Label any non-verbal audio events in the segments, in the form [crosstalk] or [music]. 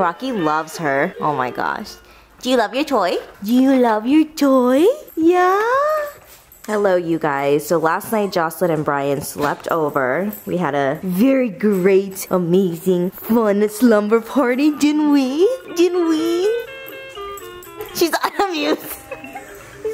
Rocky loves her. Oh my gosh. Do you love your toy? Do you love your toy? Yeah? Hello, you guys. So last night, Jocelyne and Bryan slept over. We had a very great, amazing, fun slumber party, didn't we? Didn't we? She's unamused.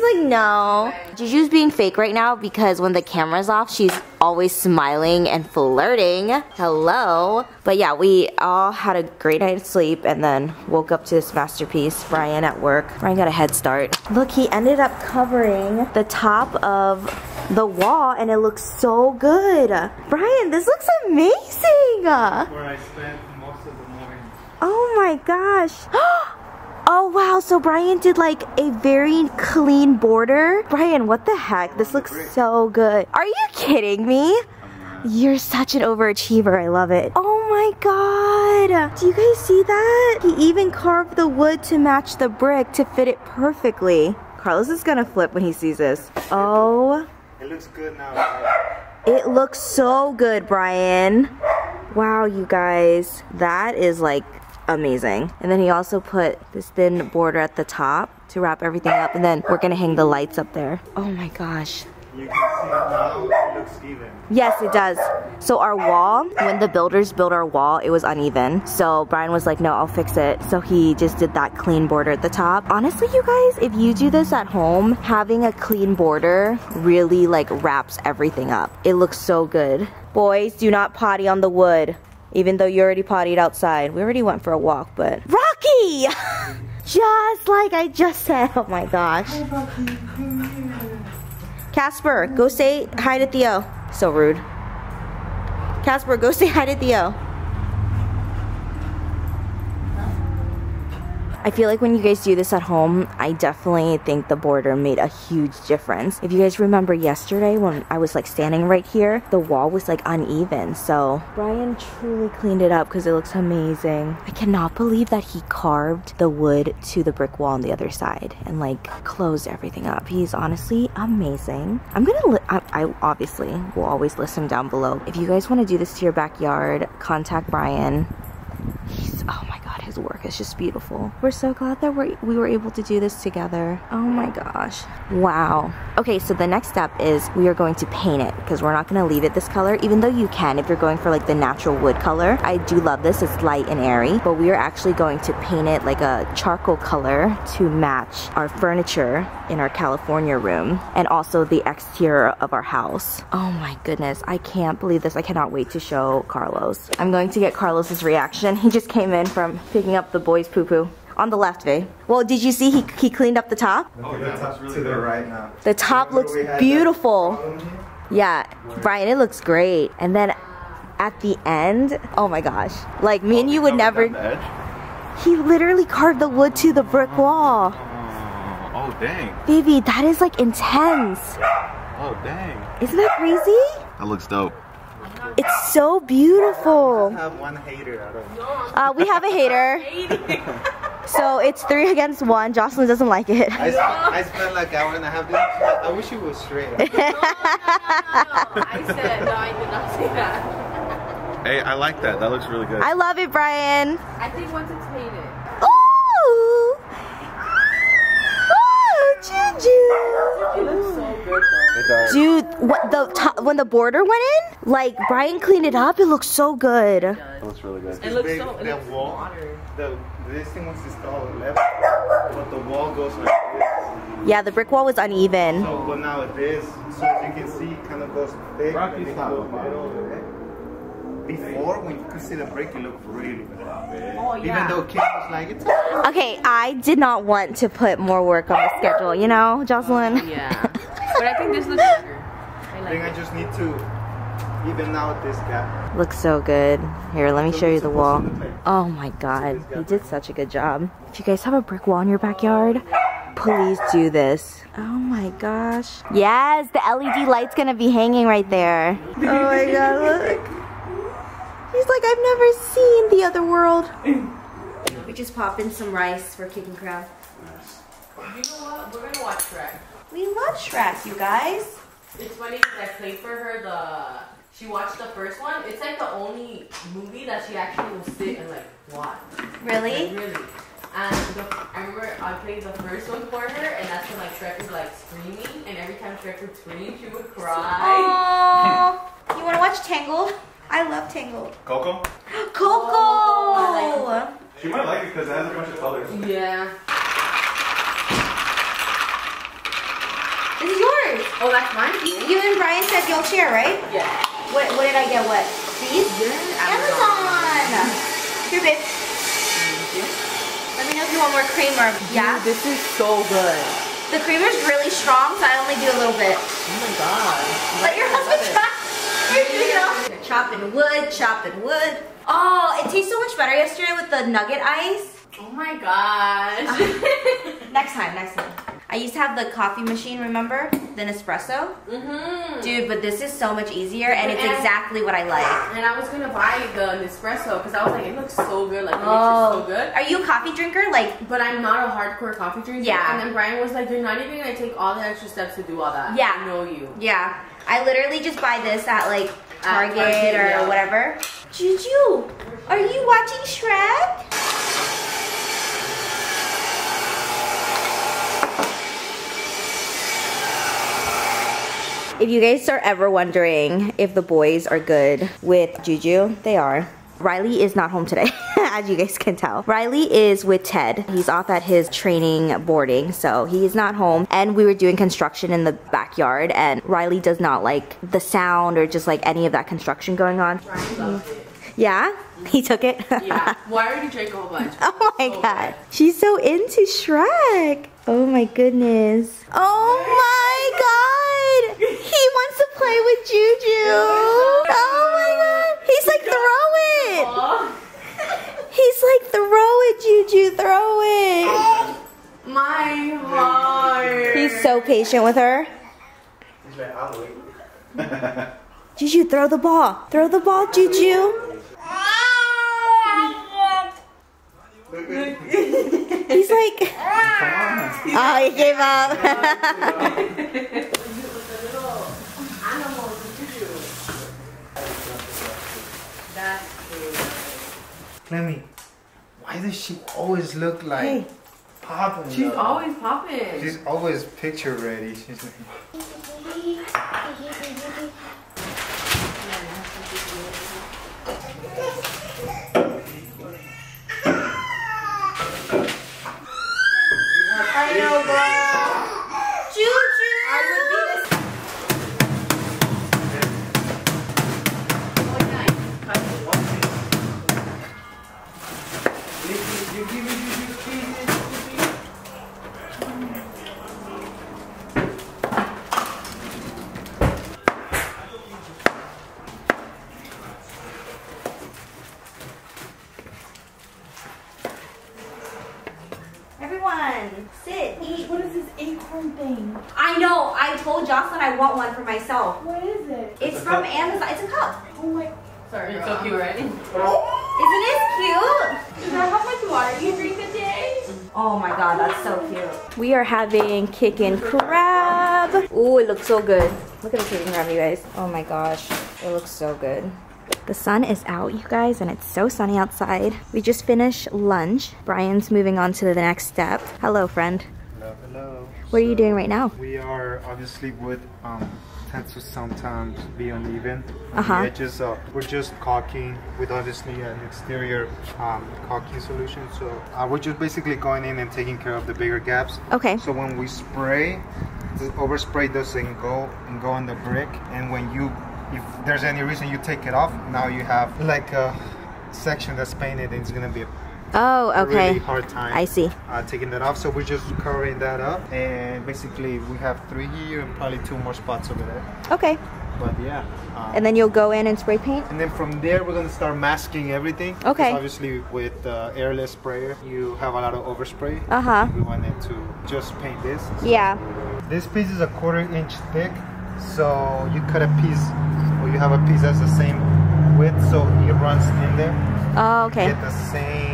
Like, no. Juju's being fake right now because when the camera's off, she's always smiling and flirting. Hello. But yeah, we all had a great night's sleep and then woke up to this masterpiece. Bryan at work. Bryan got a head start. Look, he ended up covering the top of the wall and it looks so good. Bryan, this looks amazing. Where I spent most of the morning. Oh my gosh. [gasps] [gasps] Oh wow, so Bryan did like a very clean border. Bryan, what the heck? This looks so good. Are you kidding me? You're such an overachiever. I love it. Oh my god. Do you guys see that? He even carved the wood to match the brick to fit it perfectly. Carlos is gonna flip when he sees this. Oh. It looks good now. Right? It looks so good, Bryan. Wow, you guys. That is like amazing. And then he also put this thin border at the top to wrap everything up. And then we're gonna hang the lights up there. Oh my gosh. You can see now it looks even. Yes, it does. So our wall, when the builders built our wall, it was uneven. So Bryan was like, no, I'll fix it. So he just did that clean border at the top. Honestly, you guys, if you do this at home, having a clean border really like wraps everything up. It looks so good. Boys, do not potty on the wood. Even though you already pottied outside. We already went for a walk, but... Rocky! [laughs] just like I just said. Oh my gosh. Casper, go say hi to Theo. So rude. Casper, go say hi to Theo. I feel like when you guys do this at home, I definitely think the border made a huge difference. If you guys remember yesterday when I was like standing right here, the wall was like uneven. So Bryan truly cleaned it up because it looks amazing. I cannot believe that he carved the wood to the brick wall on the other side and like closed everything up. He's honestly amazing. I'm gonna, I, I obviously will always list him down below. If you guys want to do this to your backyard, contact Bryan. Is just beautiful. We're so glad that we're, we were able to do this together. Oh my gosh. Wow. Okay, so the next step is we are going to paint it because we're not going to leave it this color, even though you can if you're going for like the natural wood color. I do love this. It's light and airy, but we are actually going to paint it like a charcoal color to match our furniture in our California room and also the exterior of our house. Oh my goodness. I can't believe this. I cannot wait to show Carlos. I'm going to get Carlos's reaction. He just came in from picking up the boys' poo-poo. On the left, Vay. Well, did you see he, he cleaned up the top? Oh, yeah, that's really to the right now. The top looks we had that beautiful. Yeah, Bryan, it looks great. And then at the end, oh my gosh. Like me and oh, you would never, he literally carved the wood to the brick oh. wall. Oh, oh, dang. Baby, that is like intense. Oh, dang. Isn't that crazy? That looks dope. It's so beautiful. I have one hater. I don't know. Uh, we have a hater. [laughs] So it's three against one. Jocelyne doesn't like it. I, sp- I spent like hour and a half. Doing I wish it was straight. [laughs] I said, no, I did not say that. Hey, I like that. That looks really good. I love it, Bryan. I think once it's painted. Ooh. Ooh, Juju. It looks so good though. It does. Dude, what the top, when the border went in, like Bryan cleaned it up. It looks so good. It looks really good. It looks big, so, it that looks wall. modern. The, this thing was installed left, but the wall goes like this. Yeah, the brick wall was uneven. So, but now it is. So as you can see, it kind of goes big. Rocky and then goes middle, right? Before, when you could see the brick, it looked really good. Oh yeah. Even though Kim was like, it's okay. Okay, I did not want to put more work on the schedule, you know, Jocelyne? Oh, yeah. [laughs] But I think this looks [laughs] better. I I like think I just need to even out this gap. Looks so good. Here, let me So show you the wall. like- Oh my god, you did such a good job. If you guys have a brick wall in your backyard, please do this. Oh my gosh. Yes, the LED light's gonna be hanging right there. [laughs] Oh my god, look. He's like, I've never seen the other world. We just pop in some rice for kickin' crab. You know what? We're gonna watch Shrek. We love Shrek, you guys. It's funny because I played for her the She watched the first one. It's like the only movie that she actually will sit and like watch. Really? Like, really. And the, I remember I played the first one for her, and that's when like Shrek was like screaming, and every time Shrek would scream, she would cry. Aww. You want to watch Tangled? I love Tangled. Coco? [gasps] Coco. Oh, I She might like it because it has a bunch of colors. Yeah. This is yours. Oh, that's mine. You and Bryan said you'll share, right? Yeah. What, what did I get? What? These? Yeah. Amazon. Here, babe. Let me know if you want more creamer. Yeah. This is so good. The creamer's really strong, so I only do a little bit. Oh my god. Let your husband love it. try. Here, you know. Chopping wood, chopping wood. Oh, it tastes so much better yesterday with the nugget ice. Oh my gosh. [laughs] Next time, next time. I used to have the coffee machine, remember? The Nespresso. mm-hmm. Dude, but this is so much easier and it's And- exactly what I like. And I was gonna buy the Nespresso because I was like, it looks so good. Like, it Oh, so good. Are you a coffee drinker? Like, But I'm not a hardcore coffee drinker. Yeah. And then Bryan was like, you're not even gonna take all the extra steps to do all that. Yeah. I know you. yeah. I literally just buy this at like Target, Target, or yeah. whatever. Juju, are you watching Shrek? If you guys are ever wondering if the boys are good with Juju, they are. Riley is not home today, [laughs] as you guys can tell. Riley is with Ted. He's off at his training boarding, so he is not home. And we were doing construction in the backyard, and Riley does not like the sound or just like any of that construction going on. Bryan loves it. Yeah? [laughs] He took it? Yeah. well, [laughs] I already drank a whole bunch. Oh my oh, So god. good. She's so into Shrek. Oh my goodness. Oh my god. He wants to play with Juju. [laughs] Oh my god. He's like, throw it. He's like, throw it, Juju, throw it. Oh, my heart. He's so patient with her. He's like, I'll wait. Juju, throw the ball. Throw the ball, Juju. Ah! He's like, oh, he gave up. [laughs] That's true. Clemmy, why does she always look like Hey. popping? She's though? always popping. She's always picture ready. She's like, having kickin' crab. Ooh, it looks so good. Look at the kickin' crab, you guys. Oh my gosh, it looks so good. The sun is out, you guys, and it's so sunny outside. We just finished lunch. Bryan's moving on to the next step. Hello, friend. Hello, hello. What are you doing right now? We are obviously with um, to sometimes be uneven on Uh-huh. the edges. So we're just caulking with obviously an exterior um, caulking solution. So uh, we're just basically going in and taking care of the bigger gaps. Okay. So when we spray, the overspray doesn't go and go on the brick. And when you, if there's any reason you take it off, now you have like a section that's painted and it's gonna be a Oh, okay. really hard time I see. uh, taking that off. So we're just covering that up, and basically we have three here and probably two more spots over there. Okay. But yeah. Um, And then you'll go in and spray paint? and then from there we're gonna start masking everything. Okay. Obviously with the airless sprayer, you have a lot of overspray. Uh-huh. We wanted to just paint this. Yeah. This piece is a quarter inch thick, so you cut a piece, or you have a piece that's the same width, so it runs in there. Oh, okay. Get the same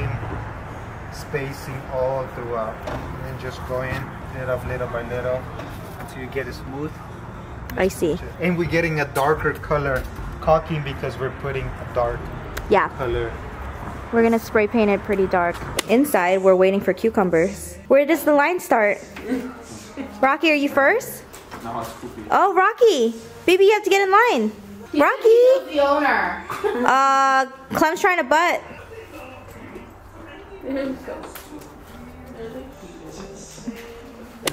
spacing all throughout. And then just go in little little by little until you get it smooth. I see. And we're getting a darker color caulking because we're putting a dark Yeah, color. we're gonna spray paint it pretty dark. Inside, we're waiting for cucumbers. Where does the line start? Rocky, are you first? No, it's poopy. Oh, Rocky! Baby, you have to get in line. Rocky! the owner. Uh, Clem's trying to butt.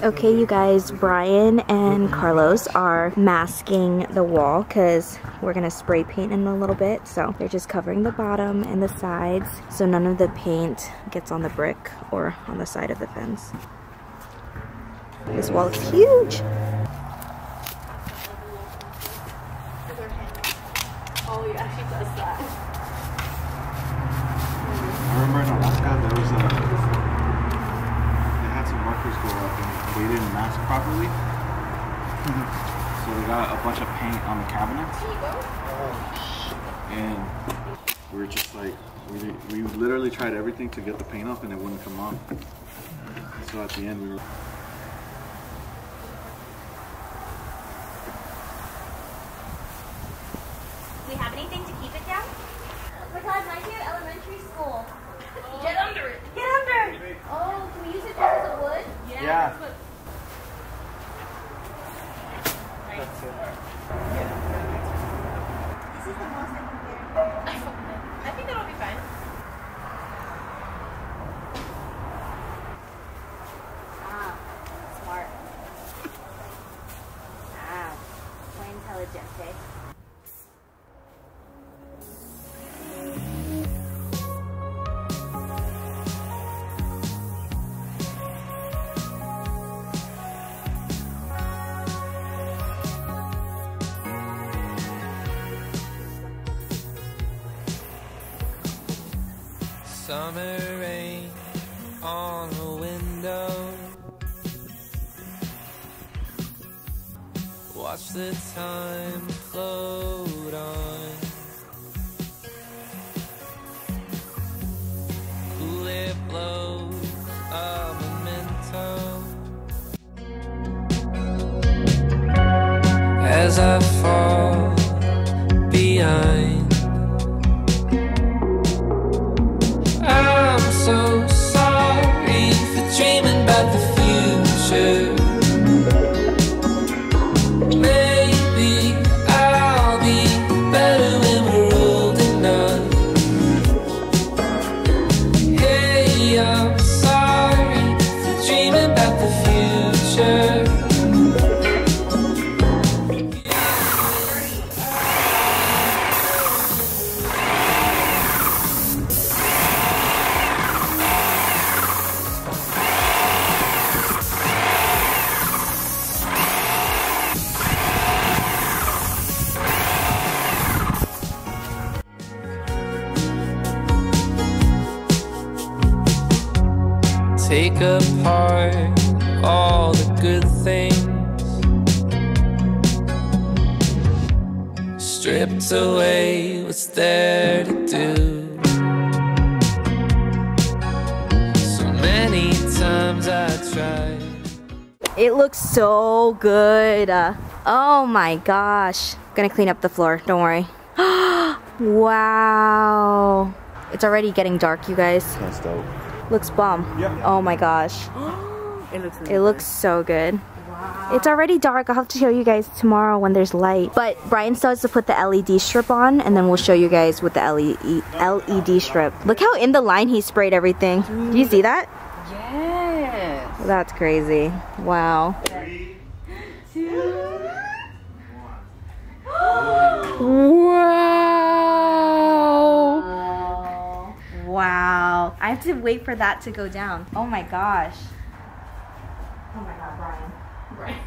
Okay, you guys, Bryan and Carlos are masking the wall because we're gonna spray paint in a little bit. So they're just covering the bottom and the sides so none of the paint gets on the brick or on the side of the fence. This wall is huge. Oh, yeah, does. I remember in Alaska there was a they had some workers go up and they didn't mask properly. so they got a bunch of paint on the cabinets. And we were just like we, we literally tried everything to get the paint off and it wouldn't come off. So at the end we were Do we have anything to keep it down? Oh my god, my new elementary school. [laughs] Get under it. Get under! Oh, can we use it as a wood? Yeah. that's what- That's it. Good. Uh, oh my gosh. gonna clean up the floor, don't worry. [gasps] wow. It's already getting dark, you guys. that's dope. Looks bomb. Yeah. Oh my gosh. [gasps] It looks It looks so good. Wow. It's already dark. I'll have to show you guys tomorrow when there's light. But Bryan still has to put the LED strip on and then we'll show you guys with the LED, LED strip. Look how in the line he sprayed everything. Do you see that? Yes. That's crazy. Wow. Wow. Wow. I have to wait for that to go down. Oh my gosh. Oh my god, Bryan. Right.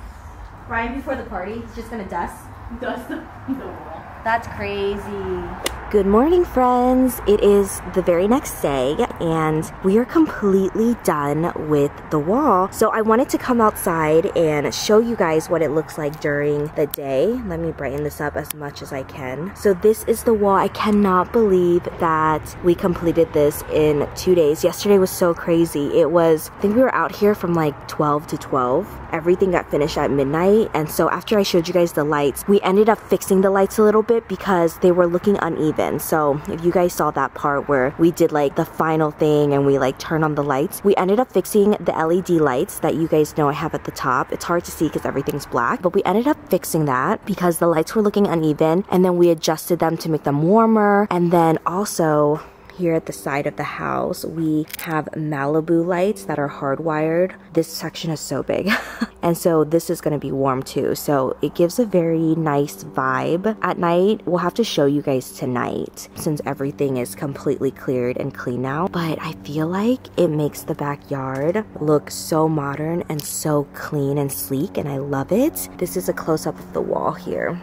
Bryan before the party, he's just gonna dust. Dust the, wall. That's crazy. Good morning, friends. It is the very next day, and we are completely done with the wall. So I wanted to come outside and show you guys what it looks like during the day. Let me brighten this up as much as I can. So this is the wall. I cannot believe that we completed this in two days. Yesterday was so crazy. It was, I think we were out here from like 12 to 12. Everything got finished at midnight. And so after I showed you guys the lights, we ended up fixing the lights a little bit because they were looking uneven. So if you guys saw that part where we did like the final thing and we like turn on the lights, we ended up fixing the LED lights that you guys know I have at the top. It's hard to see because everything's black, but we ended up fixing that because the lights were looking uneven and then we adjusted them to make them warmer. And then also here at the side of the house, we have Malibu lights that are hardwired. This section is so big. [laughs] and so this is gonna be warm too. So it gives a very nice vibe at night. We'll have to show you guys tonight since everything is completely cleared and clean now. But I feel like it makes the backyard look so modern and so clean and sleek and I love it. This is a close up of the wall here.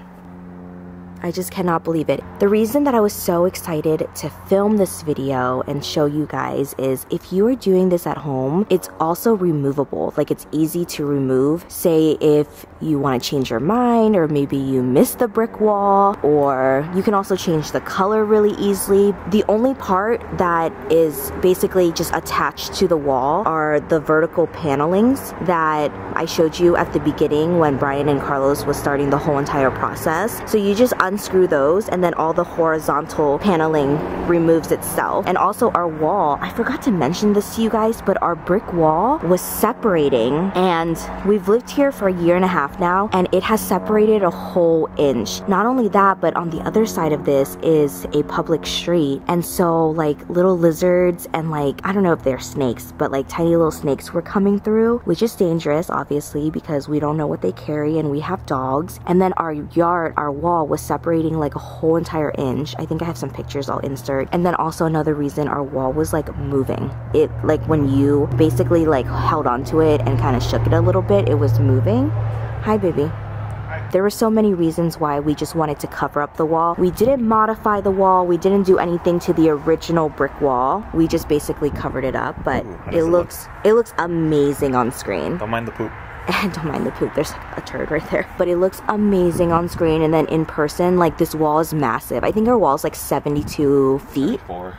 I just cannot believe it. The reason that I was so excited to film this video and show you guys is if you are doing this at home, it's also removable. Like it's easy to remove. Say if you want to change your mind or maybe you miss the brick wall or you can also change the color really easily. The only part that is basically just attached to the wall are the vertical panelings that I showed you at the beginning when Bryan and Carlos was starting the whole entire process. So you just unscrew those and then all the horizontal paneling removes itself. And also our wall, I forgot to mention this to you guys, but our brick wall was separating and we've lived here for a year and a half now and it has separated a whole inch. Not only that, but on the other side of this is a public street. And so like little lizards and like, I don't know if they're snakes, but like tiny little snakes were coming through, which is dangerous obviously because we don't know what they carry and we have dogs. And then our yard, our wall was separating like a whole entire inch. I think I have some pictures I'll insert. And then also another reason our wall was like moving. It like when you basically like held onto it and kind of shook it a little bit, it was moving. Hi baby. There were so many reasons why we just wanted to cover up the wall. We didn't modify the wall. We didn't do anything to the original brick wall. We just basically covered it up, but Ooh, it looks it looks amazing on screen. Don't mind the poop. And [laughs] don't mind the poop there's a turd right there. But it looks amazing on screen and then in person like this wall is massive. I think our wall is like 72 feet. Four.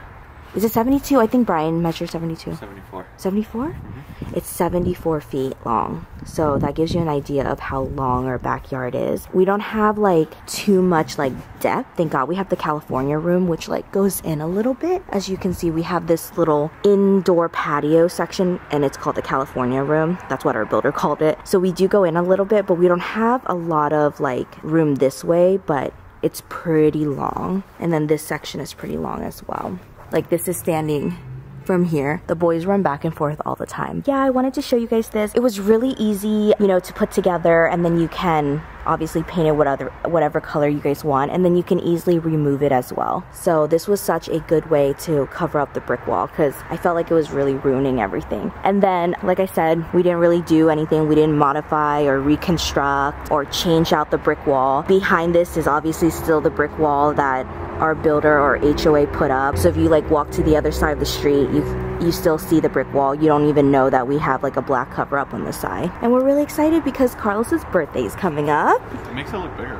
Is it 72 i think bryan measured 72 74. 74 mm-hmm. it's 74 feet long. So that gives you an idea of how long our backyard is. We don't have like too much like depth. Thank god we have the california room which like goes in a little bit. As you can see we have this little indoor patio section and it's called the california room. That's what our builder called it. So we do go in a little bit but we don't have a lot of like room this way but it's pretty long. And then this section is pretty long as well like this is standing from here. The boys run back and forth all the time. Yeah, I wanted to show you guys this. It was really easy, you know, to put together and then you can obviously paint it whatever, whatever color you guys want and then you can easily remove it as well. So this was such a good way to cover up the brick wall because I felt like it was really ruining everything. And then, like I said, we didn't really do anything. We didn't modify or reconstruct or change out the brick wall. Behind this is obviously still the brick wall that our builder or HOA put up. So if you like walk to the other side of the street, you you still see the brick wall. You don't even know that we have like a black cover up on the side. And we're really excited because Carlos's birthday is coming up. It makes it look bigger.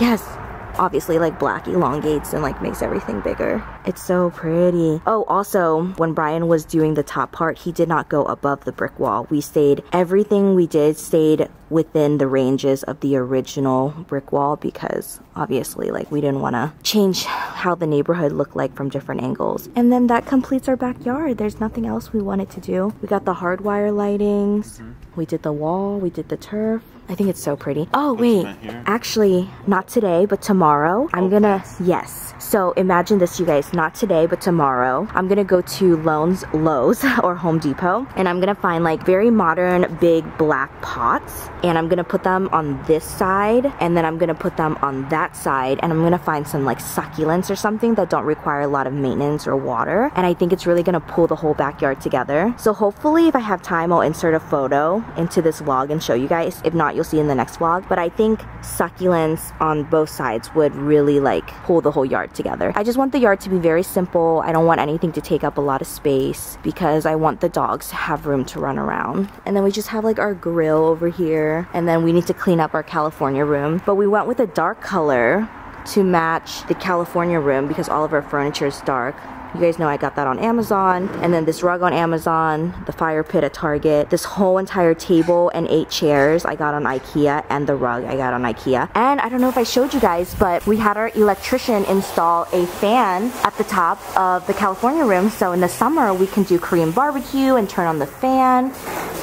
Yes. Obviously like black elongates and like makes everything bigger. It's so pretty. Oh, also when Bryan was doing the top part, he did not go above the brick wall. We stayed, everything we did stayed within the ranges of the original brick wall because obviously like we didn't want to change how the neighborhood looked like from different angles. And then that completes our backyard. There's nothing else we wanted to do. We got the hardwire lightings. Mm-hmm. We did the wall. We did the turf. I think it's so pretty. Oh, wait. Actually, not today, but tomorrow. I'm Oh, gonna, yes. So imagine this, you guys. Not today, but tomorrow. I'm gonna go to Lowe's, Lowe's [laughs] or Home Depot, and I'm gonna find like very modern, big black pots, and I'm gonna put them on this side, and then I'm gonna put them on that side, and I'm gonna find some like succulents or something that don't require a lot of maintenance or water. And I think it's really gonna pull the whole backyard together. So hopefully, if I have time, I'll insert a photo into this vlog and show you guys. If not, you'll see in the next vlog. But I think succulents on both sides would really like pull the whole yard together. I just want the yard to be very simple. I don't want anything to take up a lot of space because I want the dogs to have room to run around. And then we just have like our grill over here. And then we need to clean up our California room. But we went with a dark color to match the California room because all of our furniture is dark. You guys know I got that on Amazon. And then this rug on Amazon, the fire pit at Target, this whole entire table and eight chairs I got on Ikea, and the rug I got on Ikea. And I don't know if I showed you guys, but we had our electrician install a fan at the top of the California room. So in the summer, we can do Korean barbecue and turn on the fan.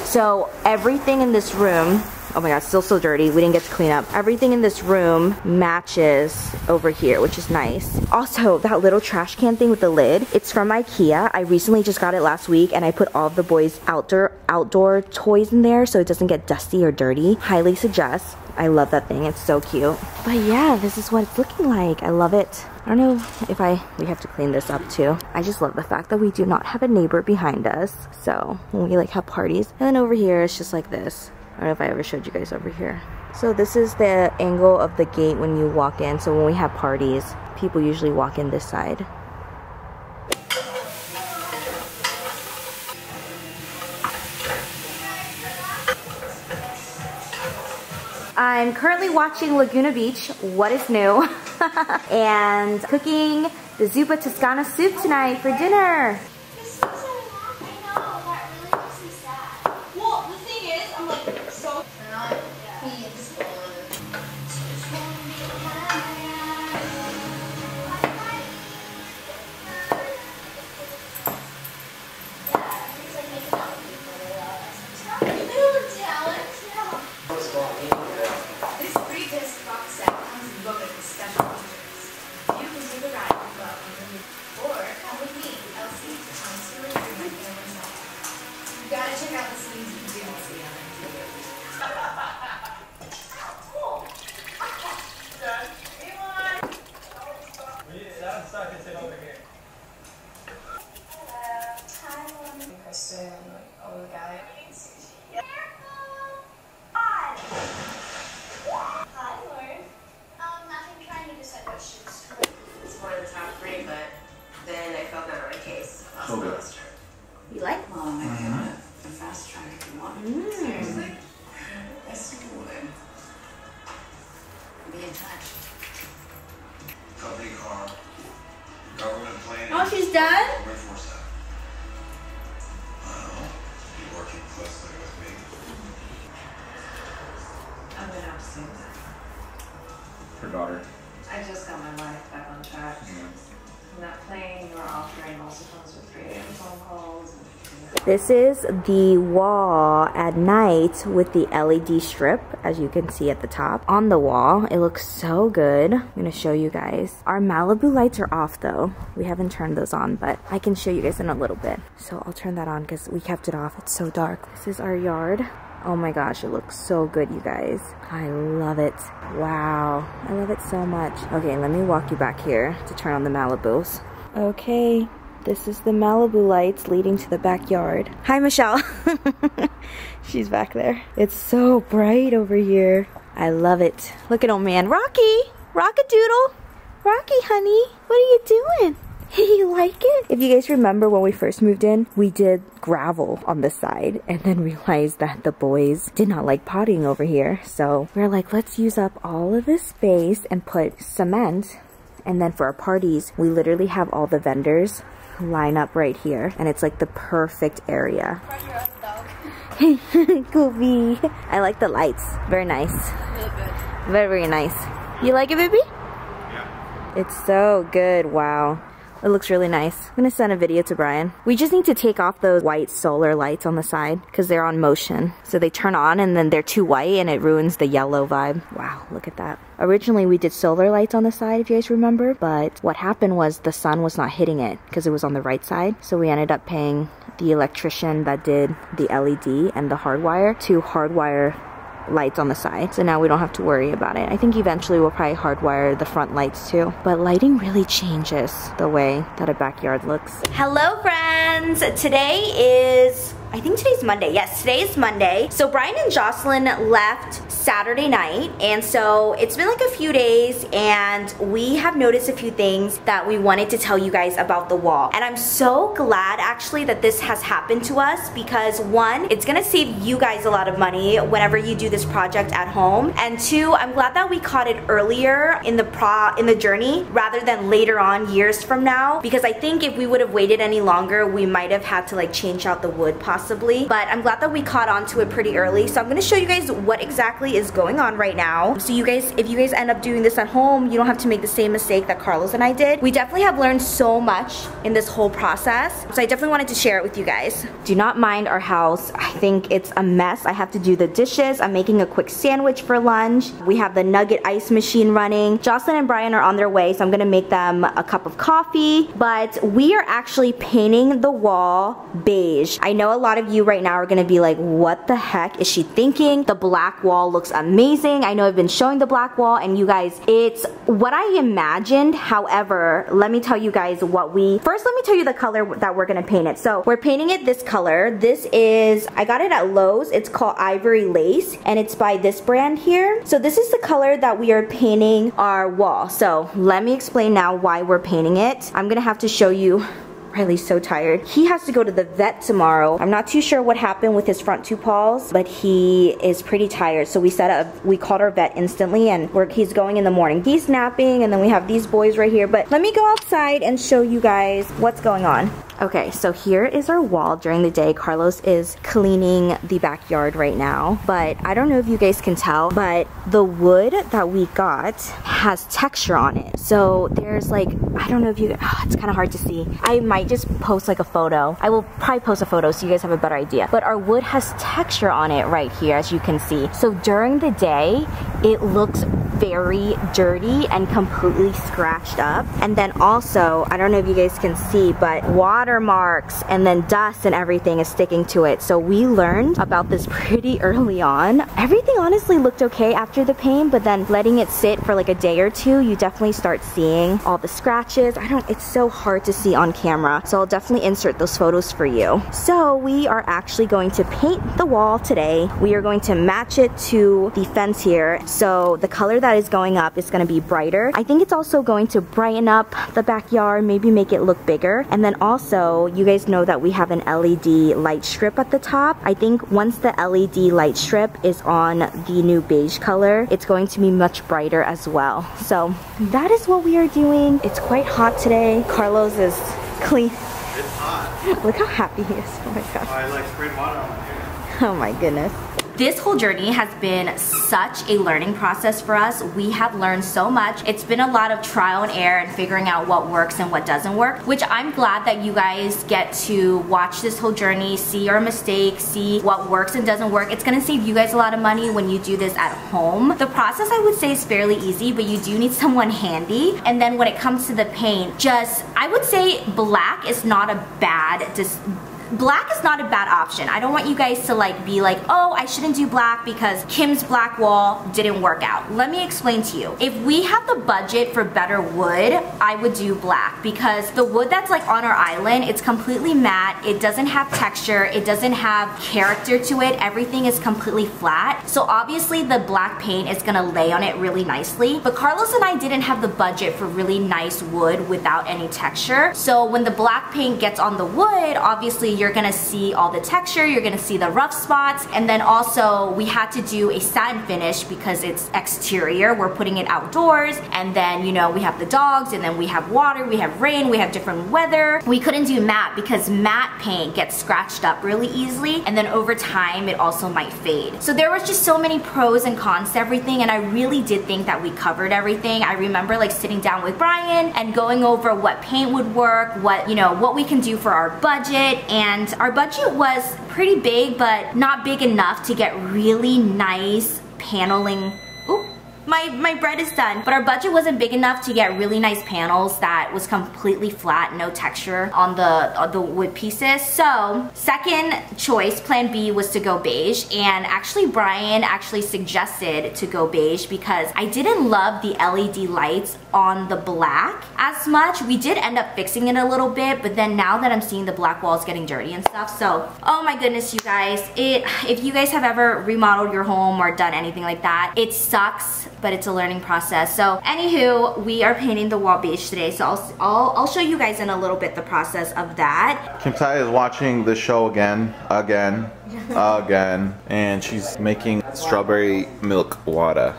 So everything in this room Oh my god, still so dirty. We didn't get to clean up. Everything in this room matches over here, which is nice. Also, that little trash can thing with the lid, it's from Ikea. I recently just got it last week and I put all of the boys' outdoor outdoor toys in there so it doesn't get dusty or dirty. Highly suggest. I love that thing. It's so cute. But yeah, this is what it's looking like. I love it. I don't know if I, we have to clean this up too. I just love the fact that we do not have a neighbor behind us. So when we like have parties, and then over here, it's just like this. I don't know if I ever showed you guys over here. So this is the angle of the gate when you walk in. So when we have parties, people usually walk in this side. I'm currently watching Laguna Beach, What is New, [laughs] and cooking the Zuppa Toscana soup tonight for dinner. Playing nor offering also comes with 3 a.m. phone calls. This is the wall at night with the LED strip, as you can see at the top. On the wall, it looks so good. I'm gonna show you guys. Our Malibu lights are off though. We haven't turned those on, but I can show you guys in a little bit. So I'll turn that on because we kept it off. It's so dark. This is our yard. Oh my gosh, it looks so good, you guys. I love it. Wow, I love it so much. Okay, let me walk you back here to turn on the Malibus. Okay, this is the Malibu lights leading to the backyard. Hi, Michelle. [laughs] She's back there. It's so bright over here. I love it. Look at old man. Rocky! Rockadoodle! Rocky, honey, what are you doing? Do [laughs] you like it? If you guys remember when we first moved in, we did gravel on the side and then realized that the boys did not like potting over here. So we are like, let's use up all of this space and put cement. And then for our parties, we literally have all the vendors line up right here. And it's like the perfect area. [laughs] Goofy. I like the lights. Very nice. Very, very nice. You like it, baby? Yeah. It's so good. Wow. It looks really nice. I'm gonna send a video to Bryan. We just need to take off those white solar lights on the side because they're on motion. So they turn on and then they're too white and it ruins the yellow vibe. Wow, look at that. Originally we did solar lights on the side if you guys remember, but what happened was the sun was not hitting it because it was on the right side. So we ended up paying the electrician that did the LED and the hardwire to hardwire lights on the side. So now we don't have to worry about it. I think eventually we'll probably hardwire the front lights too. But lighting really changes the way that a backyard looks. Hello friends! Today is I think today's Monday. Yes, today is Monday. So Bryan and Jocelyne left Saturday night, and so it's been like a few days, and we have noticed a few things that we wanted to tell you guys about the wall. And I'm so glad actually that this has happened to us because one, it's gonna save you guys a lot of money whenever you do this project at home, and two, I'm glad that we caught it earlier in the pro in the journey rather than later on years from now because I think if we would have waited any longer, we might have had to like change out the wood possibly possibly, but I'm glad that we caught on to it pretty early. So I'm gonna show you guys what exactly is going on right now. So you guys, if you guys end up doing this at home, you don't have to make the same mistake that Carlos and I did. We definitely have learned so much in this whole process. So I definitely wanted to share it with you guys. Do not mind our house. I think it's a mess. I have to do the dishes. I'm making a quick sandwich for lunch. We have the nugget ice machine running. Jocelyne and Bryan are on their way, so I'm gonna make them a cup of coffee. But we are actually painting the wall beige. I know a lot lot of you right now are gonna be like, what the heck is she thinking? The black wall looks amazing. I know I've been showing the black wall and you guys, it's what I imagined. However, let me tell you guys what we, first let me tell you the color that we're gonna paint it. So we're painting it this color. This is, I got it at Lowe's. It's called Ivory Lace and it's by this brand here. So this is the color that we are painting our wall. So let me explain now why we're painting it. I'm gonna have to show you Riley's so tired. He has to go to the vet tomorrow. I'm not too sure what happened with his front two paws, but he is pretty tired. So we set up, we called our vet instantly and he's going in the morning. He's napping and then we have these boys right here. But let me go outside and show you guys what's going on. Okay, so here is our wall during the day. Carlos is cleaning the backyard right now, but I don't know if you guys can tell, but the wood that we got has texture on it. So there's like, I don't know if you, oh, [sighs] it's kind of hard to see. I might just post like a photo. I will probably post a photo so you guys have a better idea. But our wood has texture on it right here, as you can see. So during the day, it looks very dirty and completely scratched up. And then also, I don't know if you guys can see, but watermarks and then dust and everything is sticking to it. So we learned about this pretty [laughs] early on. Everything honestly looked okay after the paint, but then letting it sit for like a day or two, you definitely start seeing all the scratches. I don't, it's so hard to see on camera. So I'll definitely insert those photos for you. So we are actually going to paint the wall today. We are going to match it to the fence here. So the color that is going up is gonna be brighter. I think it's also going to brighten up the backyard, maybe make it look bigger. And then also you guys know that we have an LED light strip at the top. I think once the LED light strip is on the new beige color, it's going to be much brighter as well. So that is what we are doing. It's quite hot today. Carlos is clean. It's hot. [laughs] Look how happy he is. Oh my oh, gosh. I like sprayed water on my hair. Oh my goodness. This whole journey has been such a learning process for us. We have learned so much. It's been a lot of trial and error and figuring out what works and what doesn't work, which I'm glad that you guys get to watch this whole journey, see our mistakes, see what works and doesn't work. It's gonna save you guys a lot of money when you do this at home. The process I would say is fairly easy, but you do need [laughs] someone handy. And then when it comes to the paint, just, I would say black is not a bad, just black is not a bad option. I don't want you guys to like be like, oh, I shouldn't do black because Kim's black wall didn't work out. Let me explain to you. If we have the budget for better wood, I would do black because the wood that's like on our island, it's completely matte. It doesn't have texture. It doesn't have character to it. Everything is completely flat. So obviously the black paint is gonna lay on it really nicely. But Carlos and I didn't have the budget for really nice wood without any texture. So when the black paint gets on the wood, obviously you're gonna see all the texture, you're gonna see the rough spots, and then also we had to do a satin finish because it's exterior, we're putting it outdoors, and then you know, we have the dogs, and then we have water, we have rain, we have different weather. We couldn't do matte because matte paint gets scratched up really easily, and then over time it also might fade. So there was just so many pros and cons to everything, and I really did think that we covered everything. I remember like sitting down with Bryan and going over what paint would work, what, you know, what we can do for our budget, and and our budget was pretty big but not big enough to get really nice paneling my, my bread is done. But our budget wasn't big enough to get really nice panels that was completely flat, no texture on the, on the wood pieces. So second choice, plan B, was to go beige. And actually Bryan actually suggested to go beige because I didn't love the LED lights on the black as much. We did end up fixing it a little bit, but then now that I'm seeing the black walls getting dirty and stuff, so oh my goodness, you guys, it if you guys have ever remodeled your home or done anything like that, it sucks, but it's a learning process. So anywho, we are painting the wall beige today, so I'll I'll, I'll show you guys in a little bit the process of that. Kim Thai is watching the show again, again, [laughs] again, and she's making strawberry milk water.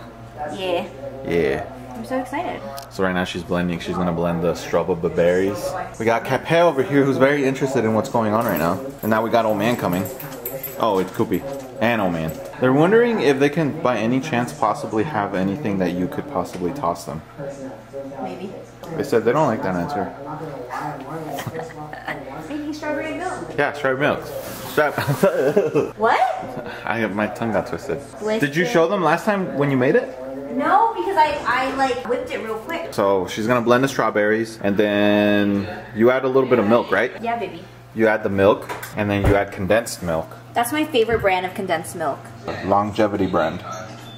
Yeah, Yeah. So excited. So right now she's blending. She's gonna blend the strawberry berries. We got Cape over here who's very interested in what's going on right now. And now we got old man coming. Oh, it's Koopy and old man. They're wondering if they can, by any chance, possibly have anything that you could possibly toss them. Maybe. They said they don't like that answer. [laughs] Maybe strawberry milk. Yeah, strawberry milk. [laughs] What? I my tongue got twisted. Twisted. Did you show them last time when you made it? No, because I, I like whipped it real quick. So she's gonna blend the strawberries, and then you add a little bit of milk, right? Yeah, baby. You add the milk, and then you add condensed milk. That's my favorite brand of condensed milk. Longevity brand.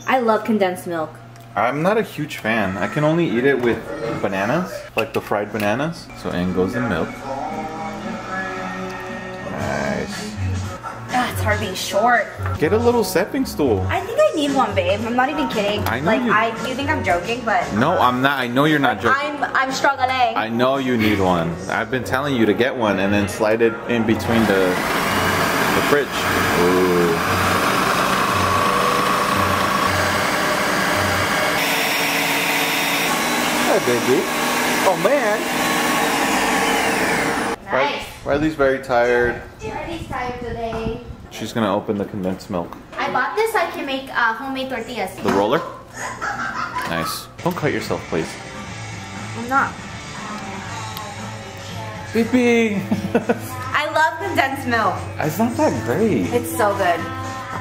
I love condensed milk. I'm not a huge fan. I can only eat it with bananas, like the fried bananas. So in goes the milk. Ah, it's hard being short. Get a little stepping stool. I think I need one, babe. I'm not even kidding. I know like you- I you think I'm joking, but No, I'm not. I know you're not joking. I'm I'm struggling. I know you need one. I've been telling you to get one and then slide it in between the the fridge. Ooh. Hi, baby. Oh man. nice. Riley's very tired. Already tired today. She's gonna open the condensed milk. I bought this. I can make uh, homemade tortillas. The roller? Nice. Don't cut yourself, please. I'm not. Baby! [laughs] I love condensed milk. it's not that great. It's so good.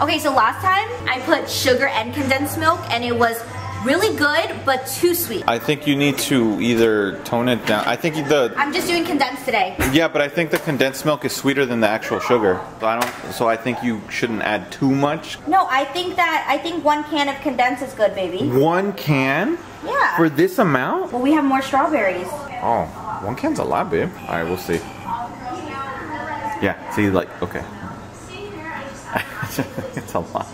Okay, so last time I put sugar and condensed milk, and it was really good, but too sweet. I think you need to either tone it down. I think the I'm just doing condensed today. Yeah, but I think the condensed milk is sweeter than the actual sugar. So I don't. So I think you shouldn't add too much. No, I think that I think one can of condensed is good, baby. One can Yeah. for this amount? well, we have more strawberries. Oh, one can's a lot, babe. All right, we'll see. Yeah. See, like, okay. [laughs] it's a lot.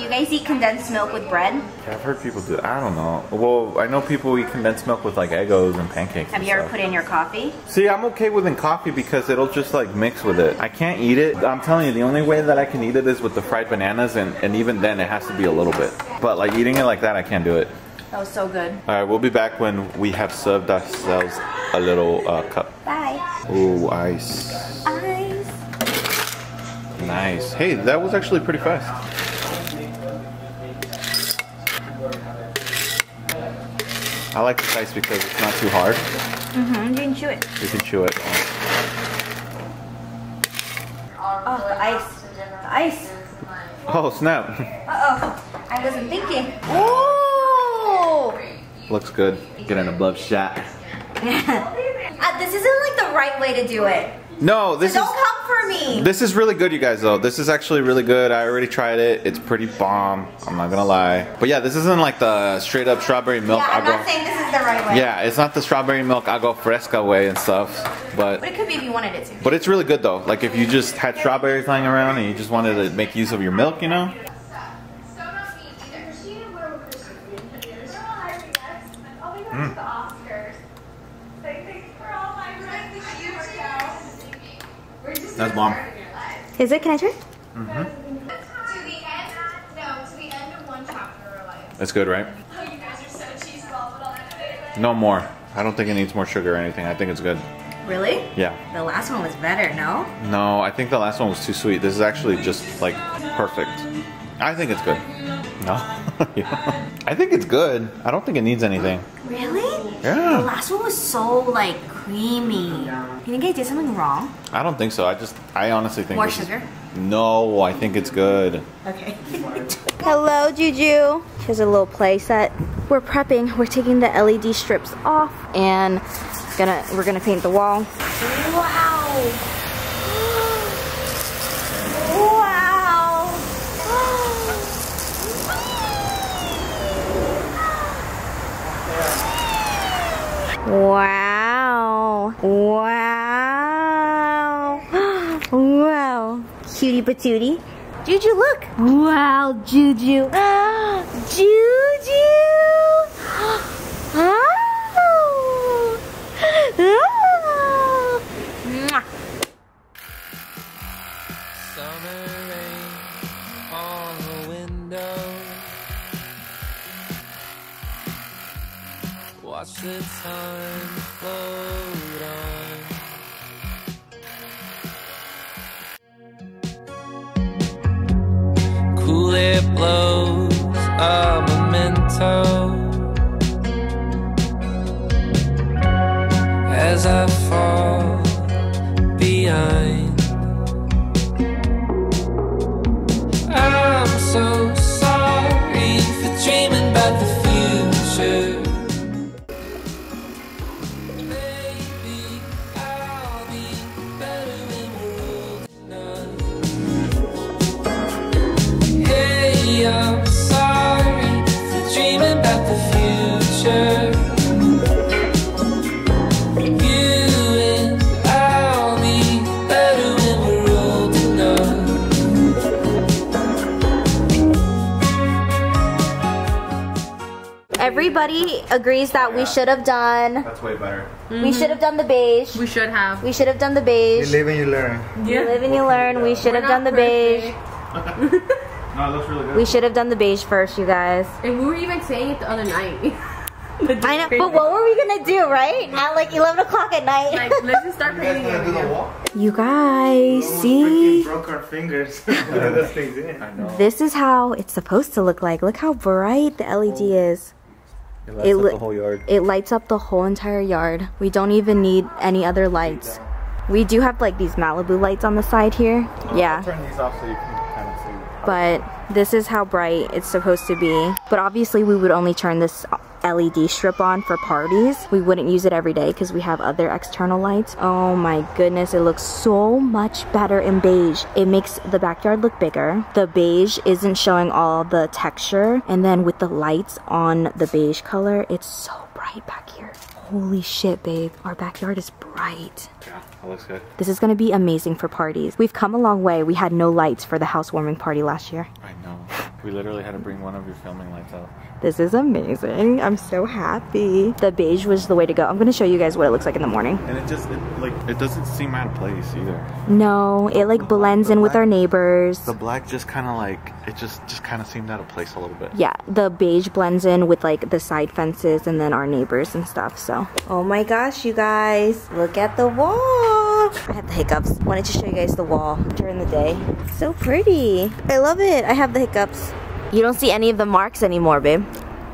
Do you guys eat condensed milk with bread? Yeah, I've heard people do. I don't know. Well, I know people eat condensed milk with like Eggos and pancakes. Have and you ever stuff. put in your coffee? See, I'm okay with in coffee because it'll just like mix with it. I can't eat it. I'm telling you, the only way that I can eat it is with the fried bananas, and, and even then, it has to be a little bit. But like eating it like that, I can't do it. That was so good. All right, we'll be back when we have served ourselves a little uh, cup. Bye. Ooh, ice. Eyes. Nice. Hey, that was actually pretty fast. I like this ice because it's not too hard. Mm-hmm. You can chew it. You can chew it. Oh, the ice. The ice. Oh, snap. Uh-oh. I wasn't thinking. Oh! Looks good. Getting a blood shot. [laughs] Uh, this isn't like the right way to do it. No, this so is don't come for me. this is really good, you guys. Though this is actually really good. I already tried it. It's pretty bomb. I'm not gonna lie. But yeah, this isn't like the straight up strawberry milk. yeah, I'm not saying this is the right way. Yeah, it's not the strawberry milk agua fresca way and stuff. But But it could be if you wanted it to. but it's really good though. Like if you just had strawberries lying around and you just wanted to make use of your milk, you know. So not me either. She didn't wear what I'll be going to the Oscars. Say thanks for all my friends that you We're just That's bomb. Is it? Can I try? Mm-hmm. To the end, no, to the end of one chapter of our life. That's good, right? Oh, you guys are so cheese balls, but I'll never say it. No more. I don't think it needs more sugar or anything. I think it's good. Really? Yeah. The last one was better, no? No, I think the last one was too sweet. This is actually just like perfect. I think it's good. No? [laughs] Yeah. I think it's good. I don't think it needs anything. Really? Yeah. The last one was so like creamy. You think I did something wrong? I don't think so. I just, I honestly think More this is- sugar? no, I think it's good. Okay. [laughs] Hello, Juju. Here's a little play set. We're prepping. We're taking the LED strips off and gonna we're gonna paint the wall. Wow. Wow. [gasps] wow. Cutie patootie. Juju, look. Wow, Juju. [gasps] Juju. [gasps] Oh. Watch the time float on. Cool air blows a memento as I fall behind. Agrees that we should have done. That's way better. We mm-hmm. should have done the beige. We should have. We should have done the beige. You beige. live and you learn. Yeah. You live and you learn. We should have done the beige. [laughs] No, it looks really good. We should have done the beige first, you guys. And we were even saying it the other night. [laughs] I know, but what were we gonna do, right? At like 11 o'clock at night. Like, let's just start painting it again. wall? You guys, Freaking see? broke our fingers. [laughs] Putting in. I know. This is how it's supposed to look like. Look how bright the LED oh. is. It lights up the whole yard. It lights up the whole entire yard. We don't even need any other lights. We do have like these Malibu lights on the side here. Yeah. Turn these off so you can kind of see. but this is how bright it's supposed to be. But obviously we would only turn this LED strip on for parties. We wouldn't use it every day because we have other external lights. Oh my goodness, it looks so much better in beige. It makes the backyard look bigger. The beige isn't showing all the texture. And then with the lights on the beige color, it's so bright back here. Holy shit, babe. Our backyard is bright. Yeah, that looks good. This is gonna be amazing for parties. We've come a long way. We had no lights for the housewarming party last year. I know. We literally had to bring one of your filming lights out. This is amazing. I'm so happy. The beige was the way to go. I'm gonna show you guys what it looks like in the morning. And it just, it, like, it doesn't seem out of place either. No, it like blends in with our neighbors. The black just kind of like, it just, just kind of seemed out of place a little bit. Yeah, the beige blends in with like the side fences and then our neighbors and stuff. So, oh my gosh, you guys, look at the wall. I have the hiccups. Wanted to show you guys the wall during the day. So pretty. I love it. I have the hiccups. You don't see any of the marks anymore, babe.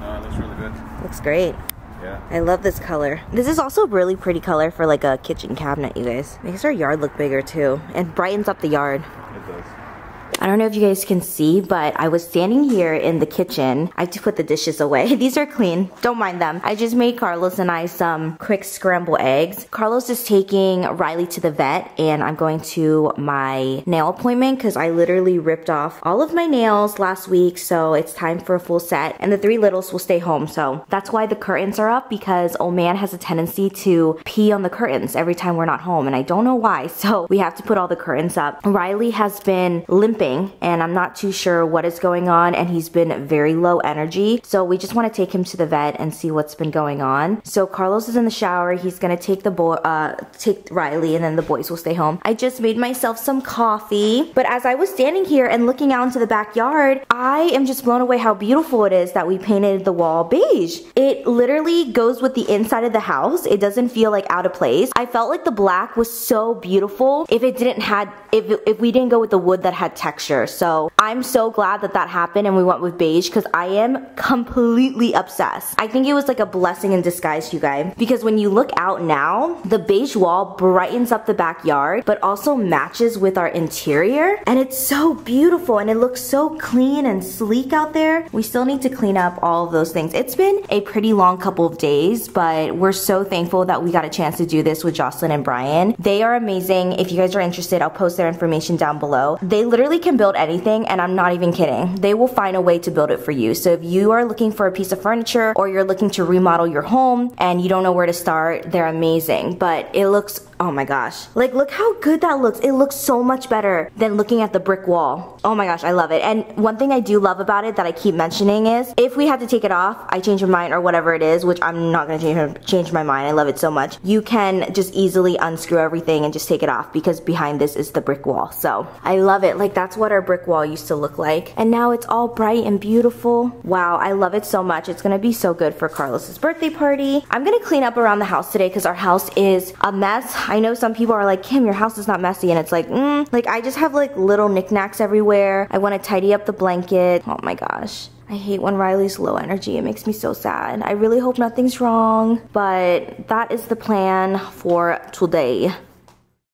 No, it looks really good. Looks great. Yeah. I love this color. This is also a really pretty color for like a kitchen cabinet, you guys. Makes our yard look bigger too and brightens up the yard. It does. I don't know if you guys can see, but I was standing here in the kitchen. I have to put the dishes away. [laughs] These are clean. Don't mind them. I just made Carlos and I some quick scrambled eggs. Carlos is taking Riley to the vet and I'm going to my nail appointment because I literally ripped off all of my nails last week. So it's time for a full set and the three littles will stay home. So that's why the curtains are up because old man has a tendency to pee on the curtains every time we're not home. And I don't know why. [laughs] So we have to put all the curtains up. Riley has been limping and I'm not too sure what is going on and he's been very low energy. So we just want to take him to the vet and see what's been going on. So Carlos is in the shower. He's gonna take the boy, uh, take Riley and then the boys will stay home. I just made myself some coffee. But as I was standing here and looking out into the backyard, I am just blown away how beautiful it is that we painted the wall beige. It literally goes with the inside of the house. It doesn't feel like out of place. I felt like the black was so beautiful if it didn't had, if, if we didn't go with the wood that had texture. So I'm so glad that that happened and we went with beige because I am completely obsessed. I think it was like a blessing in disguise, you guys, because when you look out now, the beige wall brightens up the backyard, but also matches with our interior. And it's so beautiful and it looks so clean and sleek out there. We still need to clean up all of those things. It's been a pretty long couple of days, but we're so thankful that we got a chance to do this with Jocelyne and Bryan. They are amazing. If you guys are interested, I'll post their information down below. They literally can build anything and I'm not even kidding. They will find a way to build it for you. So if you are looking for a piece of furniture or you're looking to remodel your home and you don't know where to start, they're amazing. But it looks Oh my gosh. Like, look how good that looks. It looks so much better than looking at the brick wall. Oh my gosh, I love it. And one thing I do love about it that I keep mentioning is, if we had to take it off, I change my mind or whatever it is, which I'm not gonna change, change my mind, I love it so much, you can just easily unscrew everything and just take it off because behind this is the brick wall. So, I love it. Like, that's what our brick wall used to look like. And now it's all bright and beautiful. Wow, I love it so much. It's gonna be so good for Carlos's birthday party. I'm gonna clean up around the house today because our house is a mess. I know some people are like, Kim, your house is not messy. And it's like, mm, like I just have like little knickknacks everywhere. I want to tidy up the blanket. Oh my gosh. I hate when Riley's low energy. It makes me so sad. I really hope nothing's wrong, but that is the plan for today.